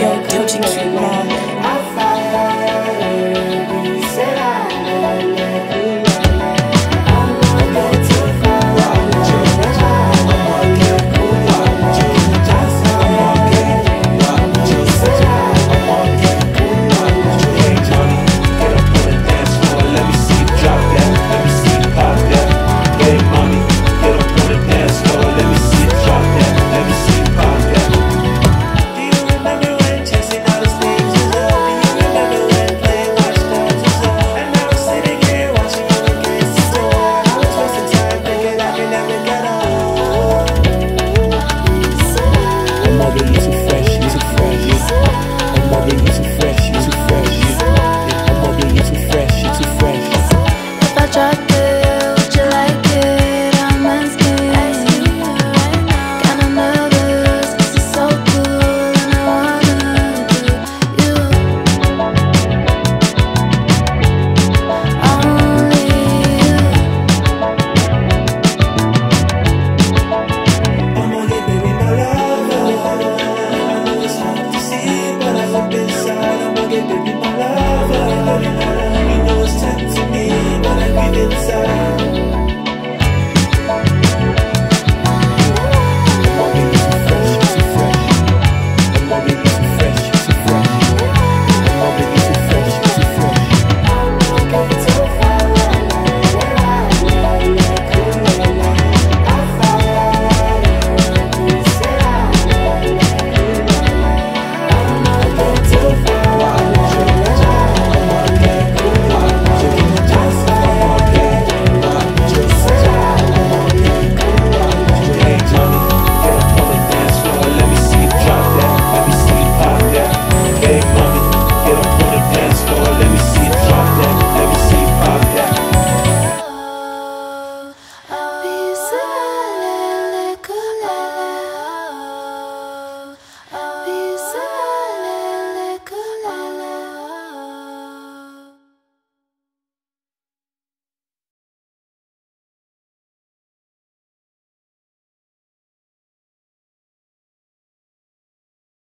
Yo, Doja Cat Mom. 찾아